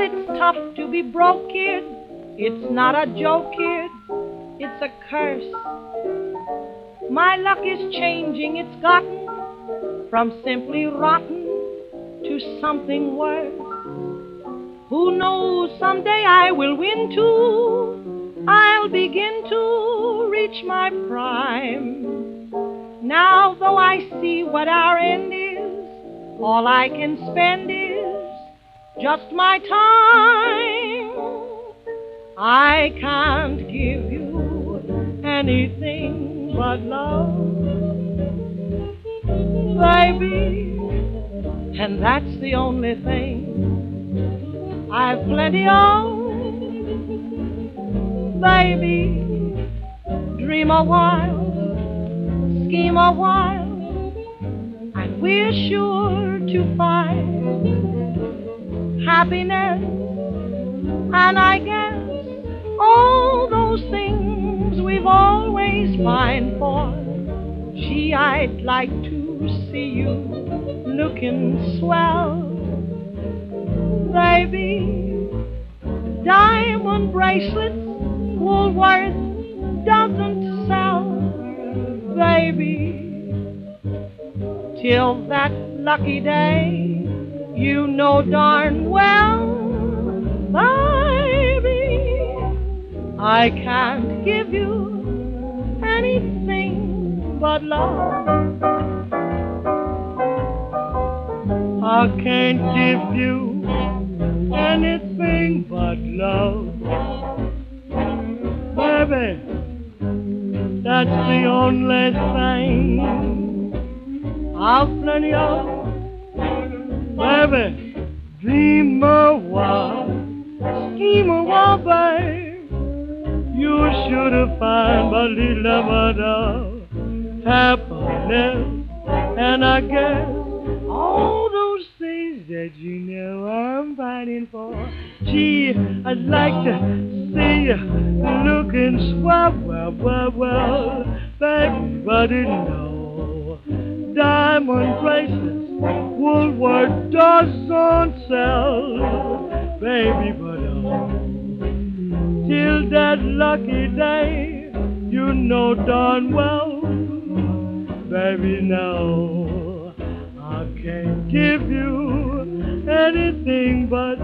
But it's tough to be broke, kid. It's not a joke, kid. It's a curse. My luck is changing. It's gotten from simply rotten to something worse. Who knows, someday I will win too. I'll begin to reach my prime. Now, though I see what our end is, all I can spend is just my time. I can't give you anything but love, baby, and that's the only thing I've plenty of, baby. Dream a while, scheme a while, and we're sure to find happiness. And I guess all those things we've always pined for. Gee, I'd like to see you looking swell, baby. Diamond bracelets, Woolworth doesn't sell, baby. Till that lucky day, you know darn well, baby, I can't give you anything but love. I can't give you anything but love. Baby, that's the only thing I've plenty of. Baby, dream a while, scheme a while, babe. You should have found a little of happiness, and I guess all those things that you know I'm fighting for. Gee, I'd like to see you looking swell, well, well, well, baby, but know, diamond bracelets, Woolworth doesn't sell, baby, but oh, till that lucky day, you know darn well, baby, no. I can't give you anything but